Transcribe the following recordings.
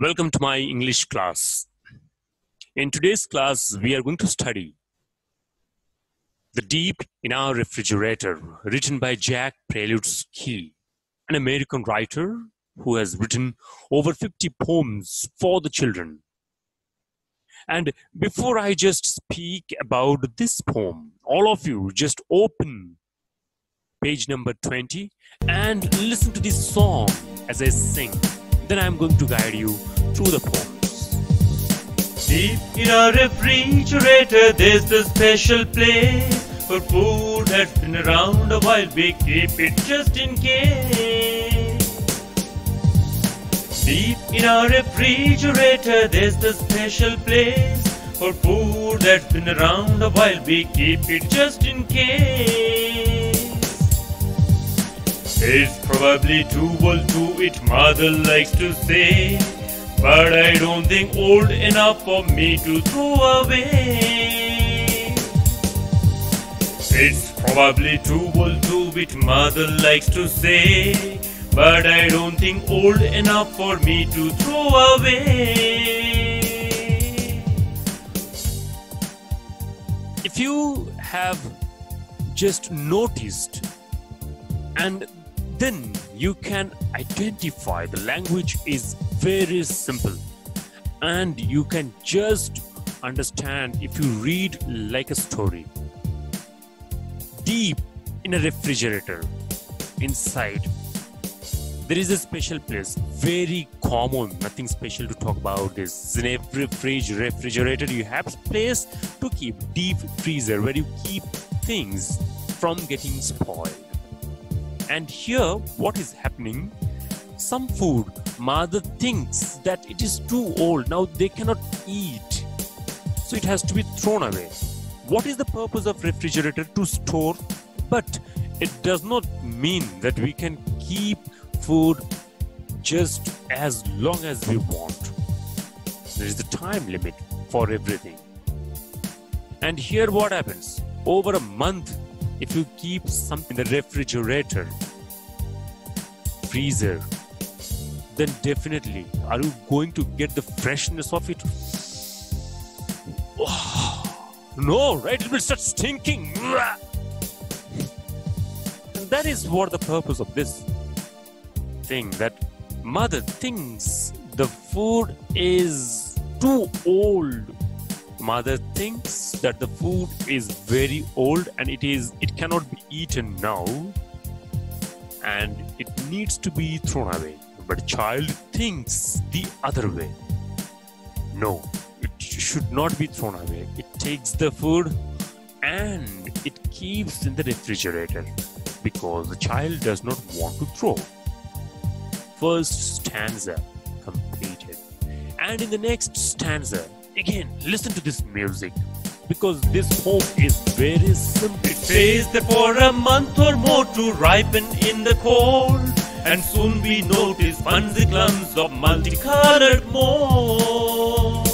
Welcome to my English class. In today's class, we are going to study The Deep in Our Refrigerator, written by Jack Prelutsky, an American writer who has written over 50 poems for the children. And before I just speak about this poem, all of you just open page number 20 and listen to this song as I sing. Then I'm going to guide you through the poems. Deep in our refrigerator, there's the special place for food that's been around a while. We keep it just in case. Deep in our refrigerator, there's the special place for food that's been around a while. We keep it just in case. It's probably too old to eat, mother likes to say. But I don't think old enough for me to throw away. It's probably too old to eat, mother likes to say. But I don't think old enough for me to throw away. If you have just noticed and then you can identify the language is very simple. And you can just understand if you read like a story. Deep in a refrigerator inside there is a special place very common nothing special to talk about this. In every fridge refrigerator you have place to keep deep freezer where you keep things from getting spoiled and here, what is happening? Some food, mother thinks that it is too old. Now they cannot eat. So it has to be thrown away. What is the purpose of refrigerator? To store. But it does not mean that we can keep food just as long as we want. There is a time limit for everything. And here what happens? Over a month, if you keep something in the refrigerator, freezer, then definitely are you going to get the freshness of it? no, right? It will start stinking. And that is what the purpose of this thing that mother thinks the food is too old mother thinks that the food is very old and it is it cannot be eaten now and it needs to be thrown away. But child thinks the other way. No it should not be thrown away. It takes the food and it keeps in the refrigerator because the child does not want to throw. First stanza completed. And in the next stanza again listen to this music because this hope is very simple. It stays there for a month or more to ripen in the cold, and soon we notice fancy clumps of multicolored mold.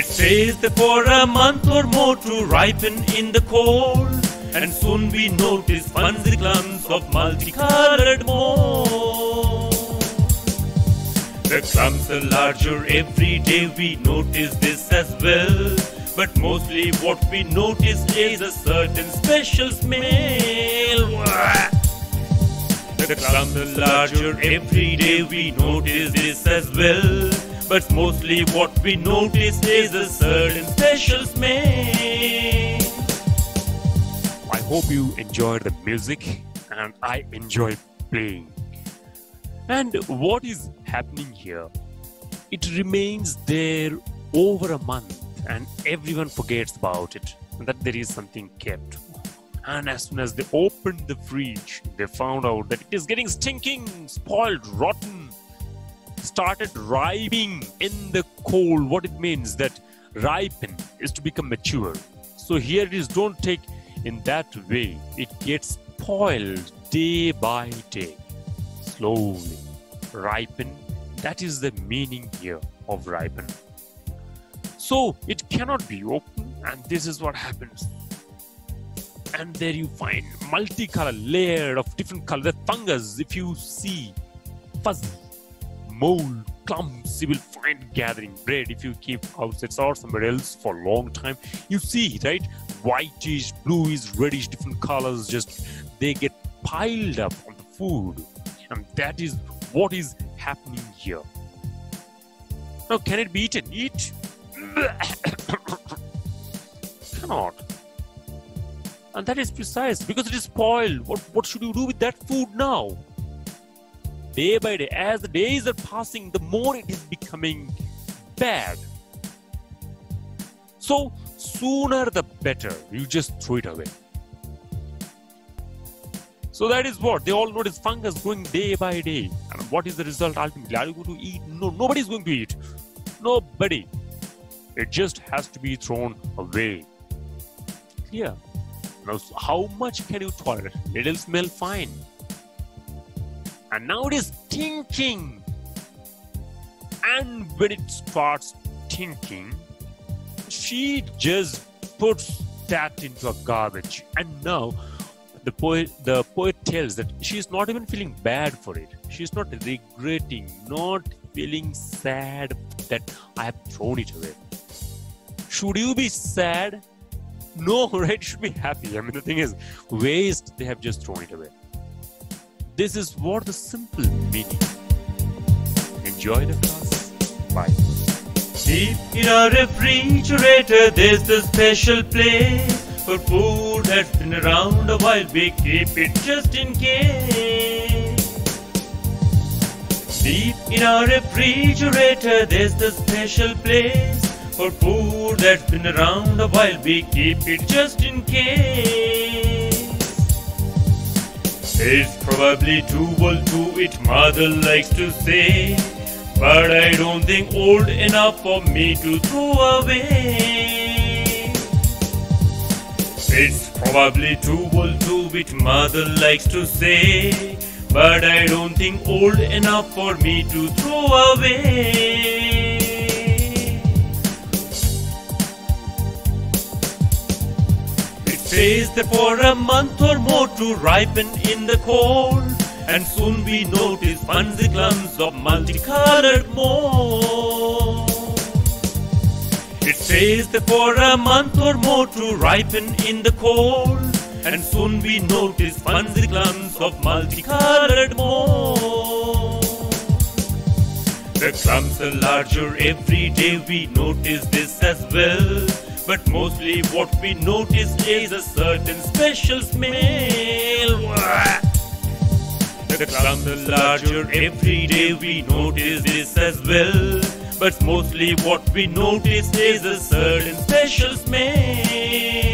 It stays there for a month or more to ripen in the cold, and soon we notice fancy clumps of multicolored mold. The clumps are larger every day, we notice this as well. But mostly what we notice is a certain special smell. The clumps are larger every day, we notice this as well. But mostly what we notice is a certain special smell. I hope you enjoyed the music and I enjoy playing. And what is happening here? It remains there over a month and everyone forgets about it and that there is something kept. And as soon as they opened the fridge, they found out that it is getting stinking, spoiled, rotten, started ripening in the cold. What it means that ripen is to become mature. So here it is, don't take in that way. It gets spoiled day by day, slowly. Ripen, that is the meaning here of ripen. So it cannot be open, and this is what happens. And there you find multicolor layer of different colors. The fungus, if you see fuzzy, mold, clumps you will find gathering bread if you keep outside or somewhere else for a long time. You see, right? Whitish, bluish, reddish, different colors just they get piled up on the food. And that is what is happening here. Now, can it be eaten? Eat? Cannot. And that is precise because it is spoiled. What, what should you do with that food now? Day by day, as the days are passing, the more it is becoming bad. So, sooner the better. You just throw it away. So that is what they all notice fungus growing day by day. And what is the result ultimately? Are you going to eat? No, nobody is going to eat. Nobody. It just has to be thrown away. Clear. Now, how much can you tolerate? Little smell, fine. And now it is stinking. And when it starts stinking, she just puts that into a garbage. And now the poet the poet tells that she is not even feeling bad for it. She's not regretting not feeling sad that i have thrown it away. Should you be sad? No right? You should be happy. I mean the thing is waste they have just thrown it away. This is what the simple meaning. Enjoy the class. Bye. Deep in our refrigerator, there's the special place for food that's been around a while. We keep it just in case. Deep in our refrigerator, there's the special place for food that's been around a while. We keep it just in case. It's probably too old to eat, mother likes to say. But I don't think old enough for me to throw away. It's probably too old to eat, mother likes to say. But I don't think old enough for me to throw away. It says that for a month or more to ripen in the cold, and soon we notice fancy clumps of multicolored mold. Says for a month or more to ripen in the cold, and soon we notice fancy clumps of multicolored mold. The clumps are larger every day, we notice this as well. But mostly what we notice is a certain special smell. The clumps are larger every day, we notice this as well. But mostly what we notice is a certain special smell.